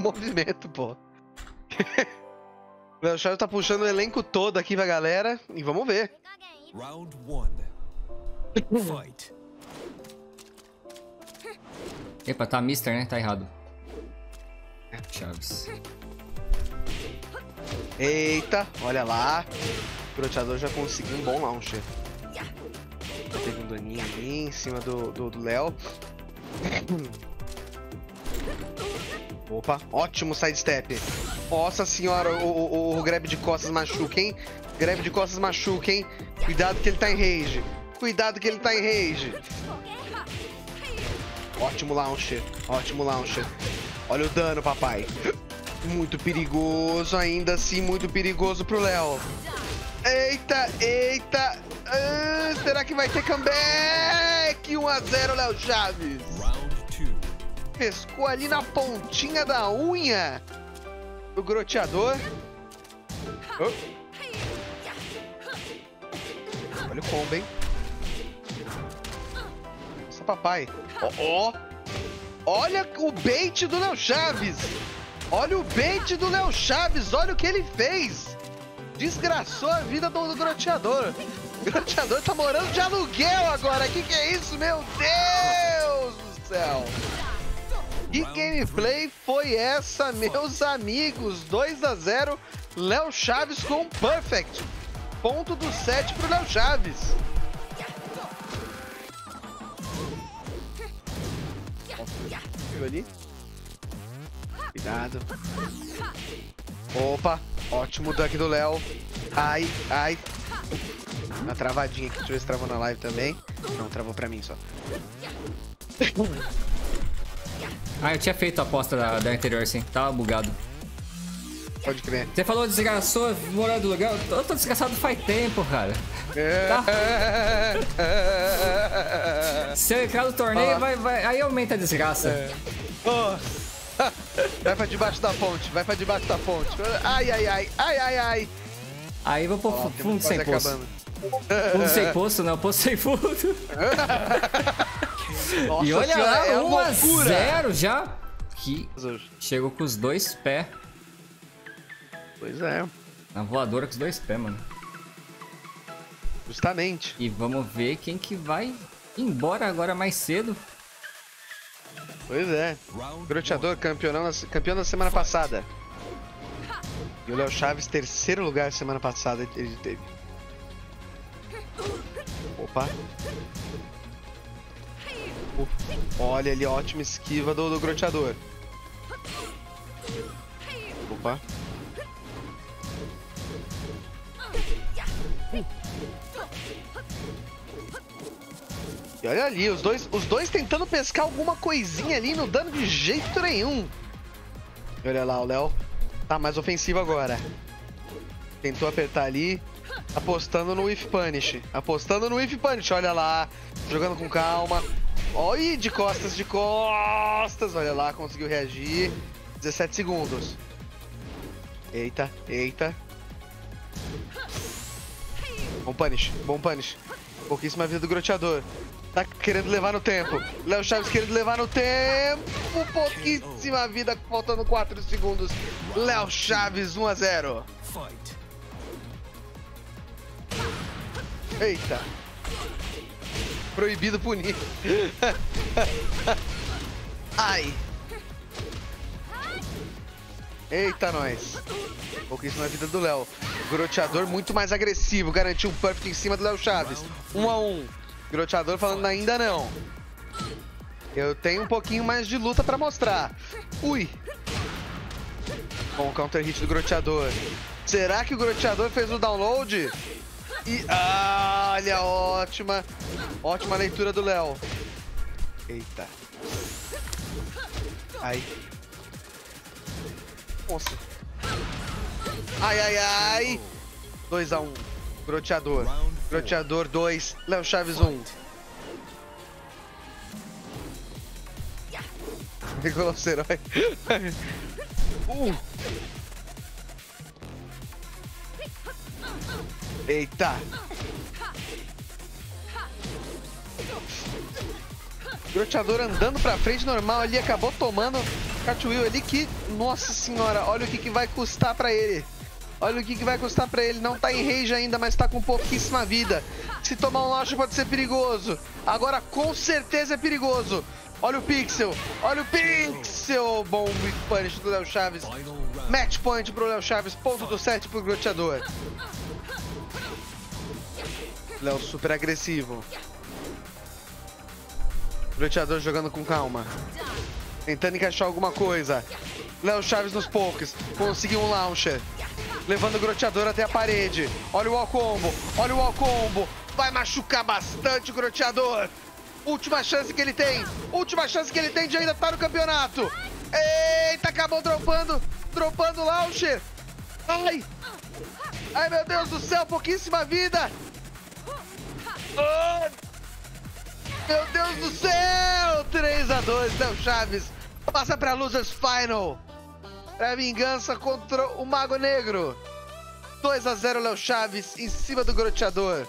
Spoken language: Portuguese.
movimento, pô. o Léo Chaves tá puxando o elenco todo aqui pra galera. E vamos ver. Round one. Fight. Epa, tá Mister, né? Tá errado. Chaves. Eita, olha lá. O groteador já conseguiu um bom launcher. Teve um daninho ali em cima do do do Léo. Opa, ótimo sidestep. Nossa senhora, o, o, o grab de costas machuca, hein? Grab de costas machuca, hein? Cuidado que ele tá em rage. Cuidado que ele tá em rage. Ótimo launcher, ótimo launcher. Olha o dano, papai. Muito perigoso, ainda assim, muito perigoso pro Léo. Eita, eita. Ah, será que vai ter comeback? 1x0, Léo Chaves. Pescou ali na pontinha da unha do groteador. Oh. Olha o combo, hein? Nossa, papai. Ó, ó. Olha o bait do Léo Chaves. Olha o bait do Léo Chaves. Olha o que ele fez. Desgraçou a vida do, do groteador. O groteador tá morando de aluguel agora. Que que é isso, meu Deus do céu? Que gameplay foi essa, meus amigos? 2 a 0 Léo Chaves com perfect. Ponto do 7 pro Léo Chaves. Ali? Cuidado. Opa, ótimo dunk do Léo. Ai, ai. Uma travadinha aqui, deixa eu ver se travou na live também. Não, travou pra mim só. Ah, eu tinha feito a aposta da, da anterior, sim. Tava bugado. Pode crer. Você falou desgraçou, morando do lugar. Eu tô desgraçado faz tempo, cara. Tá. Se eu entrar no torneio, vai, vai, aí aumenta a desgraça. Oh. Vai pra debaixo da ponte, vai pra debaixo da ponte. Ai, ai, ai, ai, ai, ai. Aí vou pro fundo sem poço. acabando. Fundo sem poço, não, poço sem fundo. Nossa e olha lá, é 1 a loucura. 0 já. Que chegou com os dois pés. Pois é, Na voadora com os dois pés, mano. justamente. E vamos ver quem que vai embora agora mais cedo. Pois é. Groteador, campeão, na- campeão da semana passada. E o Léo Chaves, terceiro lugar semana passada ele teve. Opa. Uh, Olha ali, ótima esquiva do, do Groteador. Opa. E olha ali, os dois, os dois tentando pescar alguma coisinha ali, não dando de jeito nenhum. E olha lá, o Léo tá mais ofensivo agora. Tentou apertar ali, apostando no If Punish. Apostando no If Punish, olha lá. Jogando com calma. Olha, de costas, de costas. Olha lá, conseguiu reagir. 17 segundos. Eita, eita. Bom punish, bom punish. Pouquíssima vida do groteador. Tá querendo levar no tempo. Léo Chaves querendo levar no tempo. Pouquíssima vida, faltando 4 segundos. Léo Chaves 1 a 0. fight. Eita. Proibido punir. Ai. Eita, nós. Pouquíssima vida do Léo. Groteador muito mais agressivo. Garantiu um perfect em cima do Léo Chaves. 1 a 1 Groteador falando ainda não. Eu tenho um pouquinho mais de luta pra mostrar. Ui. Bom counter hit do Groteador. Será que o Groteador fez o download? E ah, olha, ótima. Ótima leitura do Léo. Eita. Ai. Nossa. Ai, ai, ai. 2x1. Um. Groteador. Groteador 2. Léo Chaves 1. Um. Pegou o herói. Um. Eita. Groteador andando pra frente normal ali, acabou tomando Cartwheel ali que, nossa senhora, olha o que, que vai custar pra ele. Olha o que, que vai custar pra ele. Não tá em rage ainda, mas tá com pouquíssima vida. Se tomar um launch pode ser perigoso. Agora com certeza é perigoso. Olha o Pixel. Olha o Pixel. Bom Weak Punish do Léo Chaves. Match point pro Léo Chaves. Ponto do set pro Groteador. Léo super agressivo. Groteador jogando com calma. Tentando encaixar alguma coisa. Léo Chaves nos pokes. Conseguiu um launcher. Levando o groteador até a parede. Olha o wall combo. Olha o wall combo. Vai machucar bastante o groteador. Última chance que ele tem. Última chance que ele tem de ainda estar no campeonato. Eita, acabou dropando. Dropando o launcher. Ai. Ai, meu Deus do céu. Pouquíssima vida. Meu Deus do céu! 3 a 2 Léo Chaves passa pra Losers Final. Pra vingança contra o Mago Negro. 2 a 0 Léo Chaves em cima do Groteador.